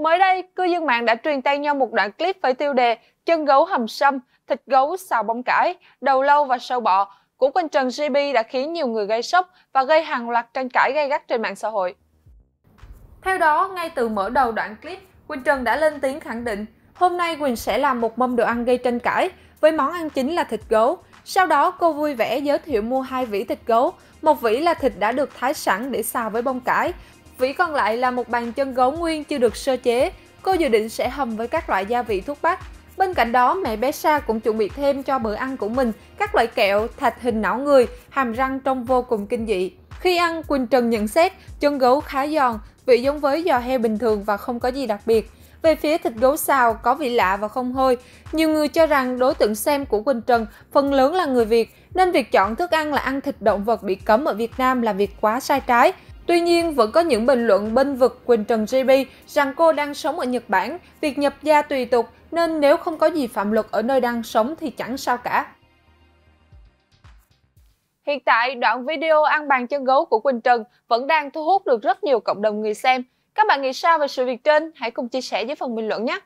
Mới đây, cư dân mạng đã truyền tay nhau một đoạn clip với tiêu đề chân gấu hầm sâm, thịt gấu xào bông cải, đầu lâu và sâu bọ của Quỳnh Trần GB đã khiến nhiều người gây sốc và gây hàng loạt tranh cãi gay gắt trên mạng xã hội. Theo đó, ngay từ mở đầu đoạn clip, Quỳnh Trần đã lên tiếng khẳng định hôm nay Quỳnh sẽ làm một mâm đồ ăn gây tranh cãi với món ăn chính là thịt gấu. Sau đó cô vui vẻ giới thiệu mua hai vỉ thịt gấu, một vỉ là thịt đã được thái sẵn để xào với bông cải, vỉ còn lại là một bàn chân gấu nguyên chưa được sơ chế. Cô dự định sẽ hầm với các loại gia vị thuốc bắc. Bên cạnh đó, mẹ bé Sa cũng chuẩn bị thêm cho bữa ăn của mình các loại kẹo, thạch hình não người, hàm răng trông vô cùng kinh dị. Khi ăn, Quỳnh Trần nhận xét chân gấu khá giòn, vị giống với giò heo bình thường và không có gì đặc biệt. Về phía thịt gấu xào có vị lạ và không hôi. Nhiều người cho rằng đối tượng xem của Quỳnh Trần phần lớn là người Việt, nên việc chọn thức ăn là ăn thịt động vật bị cấm ở Việt Nam là việc quá sai trái. Tuy nhiên, vẫn có những bình luận bên vực Quỳnh Trần GB rằng cô đang sống ở Nhật Bản, việc nhập gia tùy tục nên nếu không có gì phạm luật ở nơi đang sống thì chẳng sao cả. Hiện tại, đoạn video ăn bàn chân gấu của Quỳnh Trần vẫn đang thu hút được rất nhiều cộng đồng người xem. Các bạn nghĩ sao về sự việc trên? Hãy cùng chia sẻ dưới phần bình luận nhé!